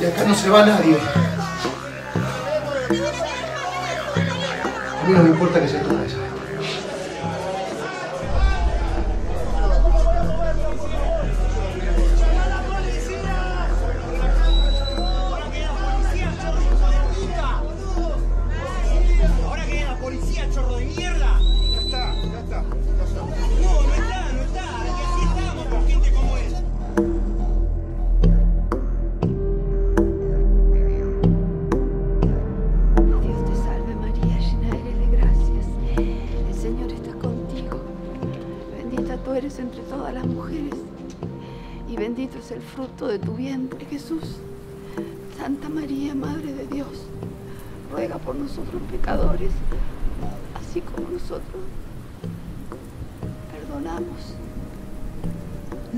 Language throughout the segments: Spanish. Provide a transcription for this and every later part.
De acá no se va nadie. A mí no me importa que sea tu cabeza. Eres entre todas las mujeres. Y bendito es el fruto de tu vientre, Jesús. Santa María, Madre de Dios, ruega por nosotros pecadores, así como nosotros perdonamos.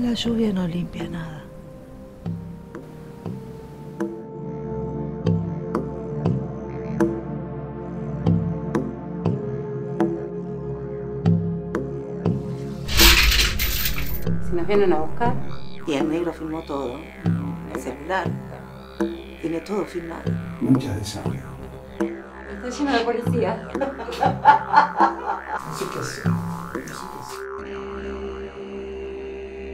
La lluvia no limpia nada. Nos vienen a buscar, y el negro filmó todo, el celular, tiene todo filmado. Muchas de sangre. Está lleno de policía. Hacer. No sé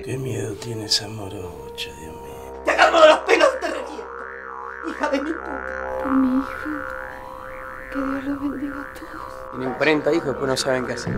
qué miedo tiene esa morocha, Dios mío. Te agarro de los pelos y te reviento. Hija de mi puta. Por mi hija, que Dios los bendiga a todos. Tienen 40 hijos y después no saben qué hacer.